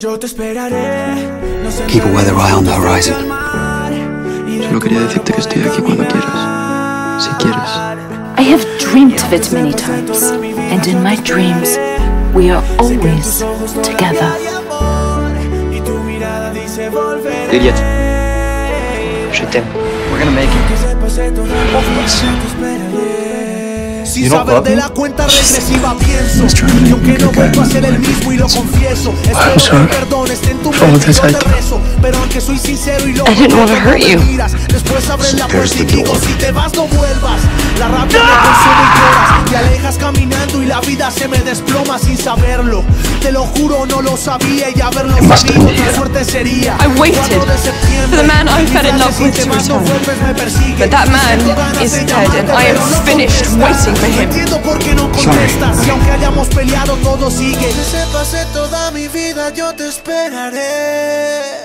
Keep a weather eye on the horizon. Solo quería decirte que estoy aquí cuando quieras. Si quieres. I have dreamt of it many times, and in my dreams, we are always together. Y tu mirada dice volver. Juliette, je t'aime. We're gonna make it. Sin saber de la cuenta regresiva pienso Y aunque no vuelvo a ser el mismo y lo confieso Espero que perdón esté en tu mente yo te rezo Pero aunque soy sincero y lo I didn't wanna hurt you. mentiras Después abres la puerta y digo si te vas no vuelvas La rabia me consume Te alejas caminando y la vida se me desploma sin saberlo. Te lo juro no lo sabía y haberlo sabido otra suerte sería. I waited 4 de septiembre, for the man I fell in love si with to return. But that man is de dead, and I am finished waiting for him. entiendo por qué no contestas. Y aunque hayamos peleado todo sigue. Que se pase toda mi vida yo te esperaré